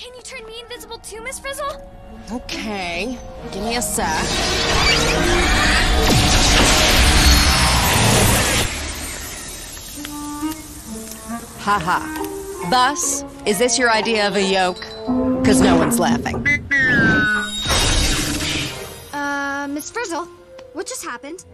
Can you turn me invisible too, Miss Frizzle? Okay, give me a sec. Haha. Thus, is this your idea of a yolk? Because no one's laughing. Uh, Miss Frizzle, what just happened?